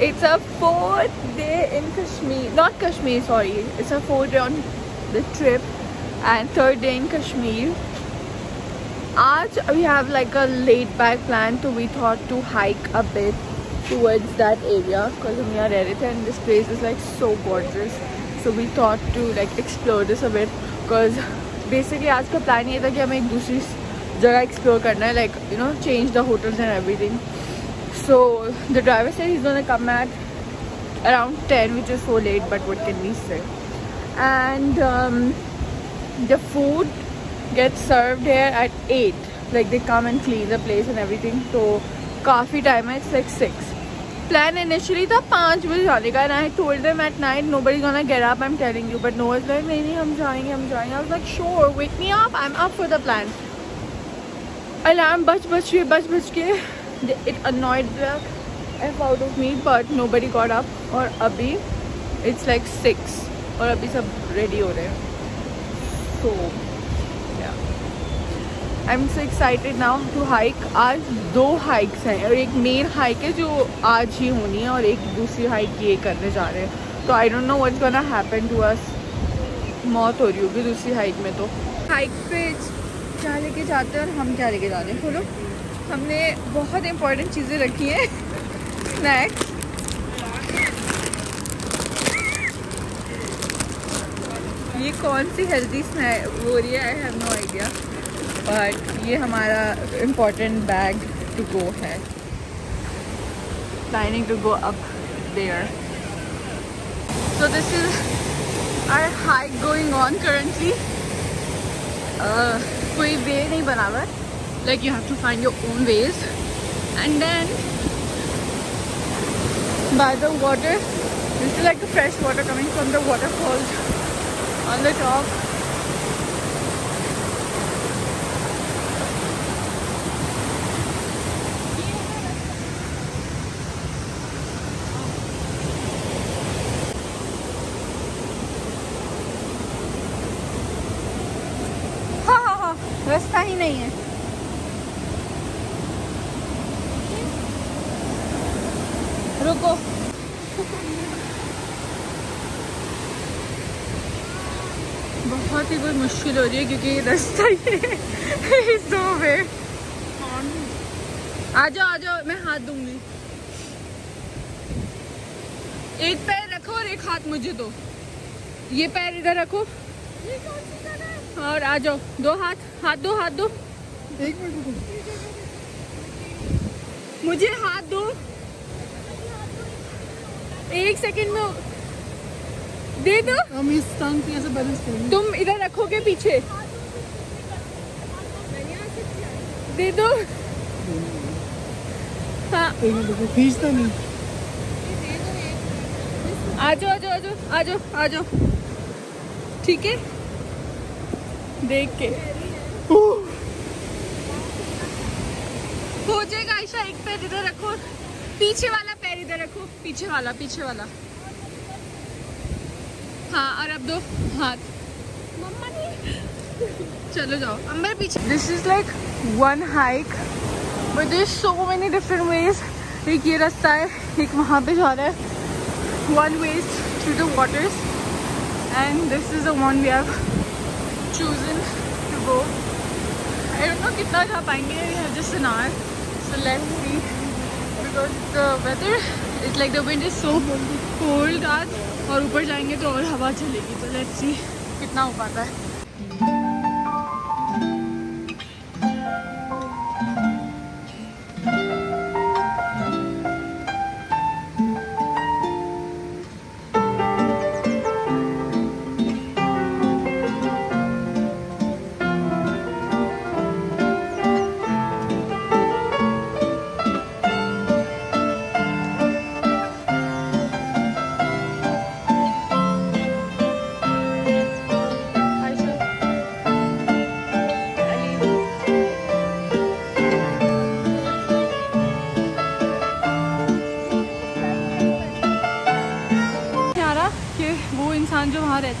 It's a fourth day in Kashmir. Not Kashmir, sorry. It's a fourth day on the trip and third day in Kashmir. Aaj we have like a laid back plan so we thought to hike a bit towards that area because we are रह and this place is like so gorgeous. So we thought to like explore this a bit because basically आज का plan ये था कि हमें एक दूसरी जगह explore करना है like you know change the hotels and everything. so the driver said he's gonna come at around 10 which is so late but what can we say? And um, the food gets served here at 8 like they come and clean the place and everything. So coffee time it's like 6 plan initially the 5 baje jaane ka and I told them at night nobody's gonna get up I'm telling you. But no one's like nahi hum I'm trying I was like sure wake me up I'm up for the plan. Alarm bach bach ke bach bach ke it annoyed the out of me but nobody got up और अभी it's like six और अभी सब ready हो रहे हैं। So I am so excited now to hike आज दो हाइक्स हैं और एक मेन हाइक है जो आज ही होनी है और एक दूसरी हाइक ये करने जा रहे हैं। तो I don't know what gonna happen to us मौत हो रही होगी दूसरी हाइक में तो। हाइक पे क्या लेके जाते हैं और हम क्या लेके जा रहे हैं? खोलो हमने बहुत इम्पोर्टेंट चीज़ें रखी हैं। स्नैक्स ये कौन सी हेल्दी स्नैक हो रही है I have no idea but ये हमारा इम्पोर्टेंट बैग टू गो है। Planning to go up there so this is our hike going on currently कोई वे नहीं बना हुआ like you have to find your own ways and then by the water this is like the fresh water coming from the waterfalls on the top रास्ता ही नहीं है मुश्किल हो रही है क्योंकि रास्ता ही दो वे। आ जाओ आ जाओ मैं हाथ दूँगी। एक पैर रखो और एक हाथ मुझे दो। ये पैर इधर रखो। और आ जाओ दो हाथ हाथ दो हाथ दो। एक मिनट मुझे हाथ दो। एक सेकंड में दे दो। हम इस टांग पे ऐसे बैलेंस करेंगे? तुम इधर रखोगे पीछे। दे दो। हाँ। खींचता नहीं आ जाओ आ जाओ आ जाओ आ जाओ आ जाओ ठीक है? देख के। हो जाएगा आयशा एक पैर इधर रखो। पीछे वाला पैर इधर रखो। पीछे वाला पीछे वाला। हाँ और अब दो हाथ। चलो जाओ, अंबर पीछे। This is like one hike but there so many different ways एक ये रास्ता है, एक वहाँ पे जा रहा है। One ways through the waters and this is the one we have chosen to go. I don't know कितना जा पाएँगे just an hour. So let's see, because the weather is like the wind is so cold आज और ऊपर जाएँगे तो और हवा चलेगी तो लेट्स सी कितना हो पाता है।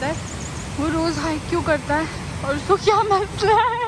रहता है? वो रोज़ हाइक क्यों करता है? और उसको क्या मसला है?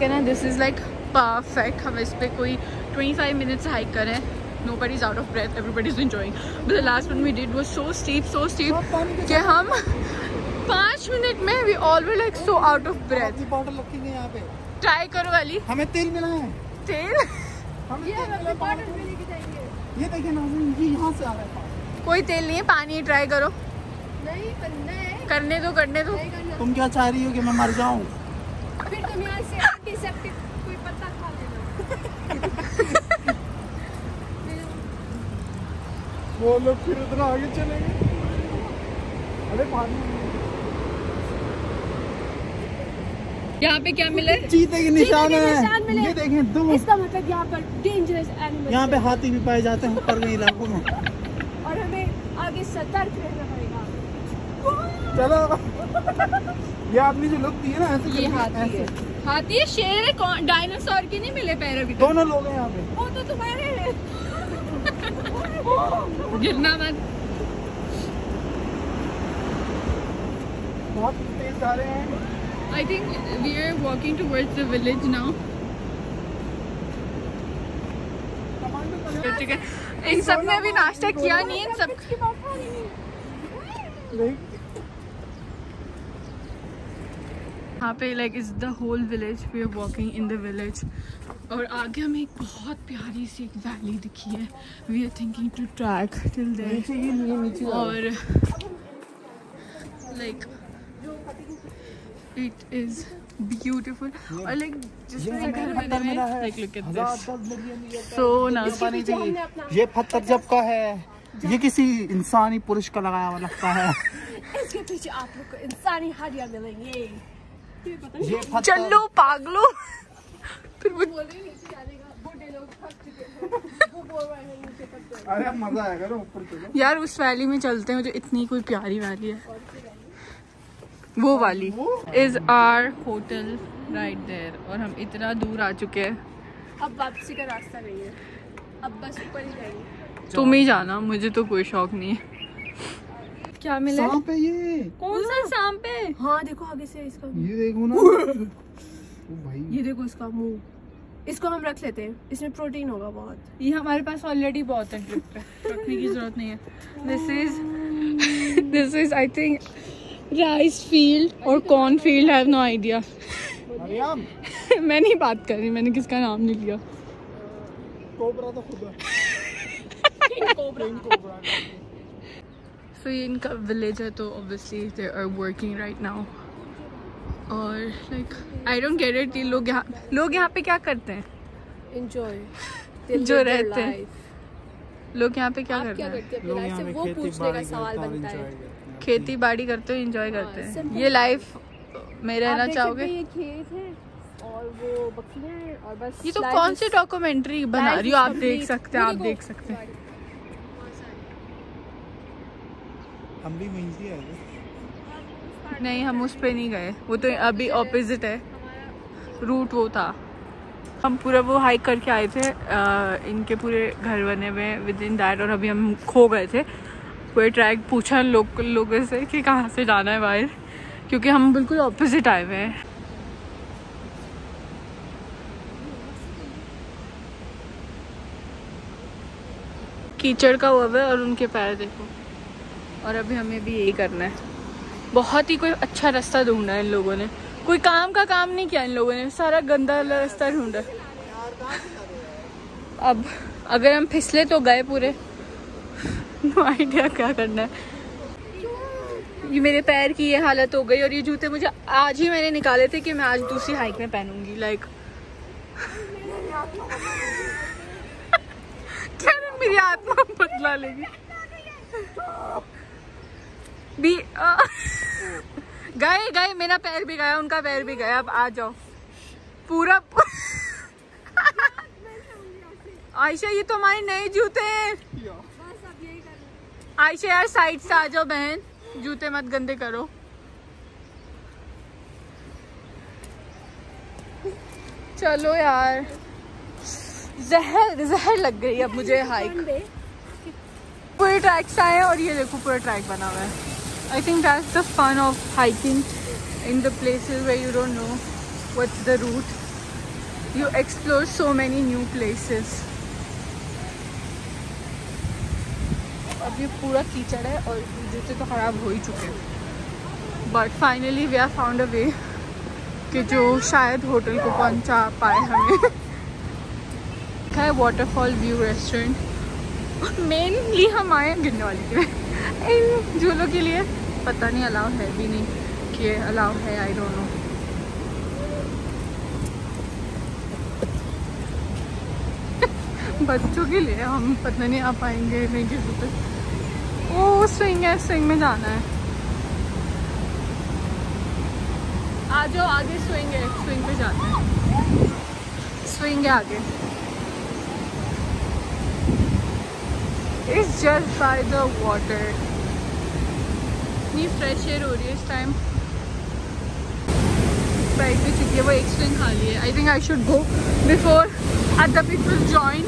कहना दिस इज़ लाइक परफेक्ट हम इस पर कोई 25 मिनट्स हाइक करें nobody is out of breath. Everybody is enjoying. But the last one we did was so steep so steep कि हम पाँच मिनट में we all were like so out of breath. Bottle रखेंगे यहाँ पे। Try करो वाली। हमें तेल मिला है। तेल? हमें तेल मिला है। ये देखिए नाज़रीन ये यहाँ से आ रहा है कोई तेल नहीं है पानी ट्राई करो। नहीं करना है। करने दो करने दो। तुम क्या चाह रही हो कि मैं मर जाऊँ? फिर तुम यहाँ से एंटीसेप्टिक कोई पत्ता खा लेना वो लोग फिर उतना आगे चलेंगे अरे पानी यहाँ पे क्या मिले चीते के निशान चीते के निशान है। ये देखें दो इसका मतलब यहाँ पर डेंजरस एनिमल यहाँ पे हाथी भी पाए जाते हैं ऊपर के इलाकों में। और हमें आगे सतर्क रहना पड़ेगा। चलो। ये आपने जो लुक दी है ना ऐसे ये हाथी है। ऐसे। हाथी शेर है कौन? डायनासोर के नहीं मिले पैर अभी दोनों लोग हैं यहाँ पे। वो तो तुम्हारे हैं। गिरना मत। बहुत तेज जा रहे हैं। I think we are walking towards the village now. ठीक है। इन सबने अभी नाश्ता किया नहीं इन सब नहीं यहाँ पे like is the whole village we are walking in the village और आगे हमें एक बहुत प्यारी सी एक वैली दिखी है। We are thinking to track till there और लाइक इट इज़ ब्यूटीफुल और लाइक जिस ये तरह घर पत्थर बने हुए ये जब का है ये किसी इंसानी पुरुष का लगाया हुआ लगता है। इसके पीछे आप लोग को इंसानी हड्डियाँ मिलेंगे। चलो पागलो। फिर वो बोल रहे नीचे जाने का बूढ़े लोग थक चुके हैं। वो बोल रहे हैं नीचे तक जाने अरे मज़ा आएगा ना ऊपर चलो यार उस वैली में चलते हैं जो इतनी कोई प्यारी वैली है। वो वाली। Is our hotel right there और हम इतना दूर आ चुके हैं। अब वापसी का रास्ता नहीं है। अब बस ऊपर ही जाएँगे। तुम ही जाना मुझे तो कोई शौक नहीं है। क्या मिला? है? सांप है ये। कौन सा सांप है? हाँ देखो आगे से इसका ये देखो ना। ओ भाई। ये देखो इसका मुँह। इसको हम रख लेते हैं। इसमें प्रोटीन होगा बहुत। ये हमारे पास ऑलरेडी बहुत है। रखने की ज़रूरत नहीं है। This is this is I think rice field और corn field have no idea मैं नहीं बात कर रही मैंने किसका नाम नहीं लिया। कोबरा तो खुद है। कोबरा। सो ये इनका विलेज है तो obviously they are working right now और like I don't get it ये लोग यहाँ लोग यहाँ पे क्या करते हैं? एंजॉय जो रहते हैं। लोग यहाँ पे क्या करते हैं? हैं? वो खेती पूछने का बाड़ी सवाल करते हैं बनता है। करते हैं। खेती बाड़ी करते हो एंजॉय करते हैं। ये लाइफ में रहना चाहोगे? ये खेत है और वो बकरियाँ और बस ये तो कौन सी डॉक्यूमेंट्री बना रही हो? आप देख सकते हैं आप देख सकते हैं। हम भी वहीं से आए थे। नहीं हम उस पे नहीं गए। वो तो अभी ऑपोजिट है। रूट वो था। हम पूरा वो हाइक करके आए थे अ, इनके पूरे घर बने हुए विद इन दैट और अभी हम खो गए थे। पूरे ट्रैक पूछा लोग लोगों से कि कहाँ से जाना है बाहर क्योंकि हम बिल्कुल ऑपोजिट आए हुए हैं। कीचड़ का हुआ है और उनके पैर देखो। और अभी हमें भी यही करना है। बहुत ही कोई अच्छा रास्ता ढूंढा है इन लोगों ने। कोई काम का काम नहीं किया इन लोगों ने। सारा गंदा रास्ता ढूंढा अब अगर हम फिसले तो गए पूरे। नो आइडिया क्या करना है। ये मेरे पैर की ये हालत हो गई और ये जूते मुझे आज ही मैंने निकाले थे कि मैं आज दूसरी हाइक में पहनूँगी लाइक क्या मेरी आत्मा बदला लेगी? भी गए गए मेरा पैर भी गया उनका पैर भी गया अब आ जाओ। पूरा आयशा ये तो हमारे नए जूते हैं। आयशा यार साइड से आ जाओ बहन। जूते मत गंदे करो। चलो यार। जहर जहर लग गई अब मुझे हाइक पूरे ट्रैक से आए और ये देखो पूरा ट्रैक बना हुआ है। I think that's the fun of hiking in the places way you don't know what's the route you explore so many new places. अब ये पूरा कीचड़ है और जूते तो ख़राब हो ही चुके हैं। But finally we are found a way कि जो शायद होटल को पहुँचा पाए हमें। लिखा है वाटरफॉल व्यू रेस्टोरेंट मेनली हम आए गिरने वाली के। इन झूलों के लिए। पता नहीं अलाउ है भी नहीं, कि अलाउ है आई डोंट नो बच्चों के लिए हम पता नहीं आ पाएँगे, नहीं किसी पे ओ स्विंग है स्विंग में जाना है। आ जाओ, आगे स्विंग है स्विंग पे जाना है। स्विंग है आगे। It's just by the water इतनी फ्रेश एयर हो रही है इस टाइम बैठ भी चुकी है वो एक स्विंग खाली है. I think I should go before other people join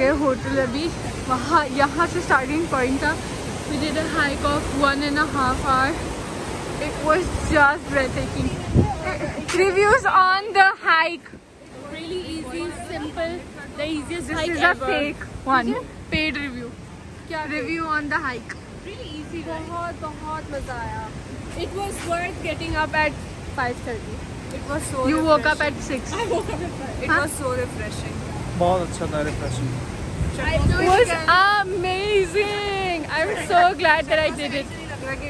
गए होटल अभी वहाँ यहाँ से स्टार्टिंग पॉइंट था we did a hike of one and a half hour it was just breathtaking reviews on the hike Really easy, simple, the easiest this hike is a ever. fake one paid review क्या review on the hike Really easy. बहुत बहुत मज़ा आया. It was worth getting up at 5:30. It was so. you woke up at 6 I woke up at 5. It Huh? was so refreshing. बहुत अच्छा था refreshing it was amazing i'm so glad that i did it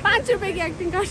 पाँच रुपए की acting कर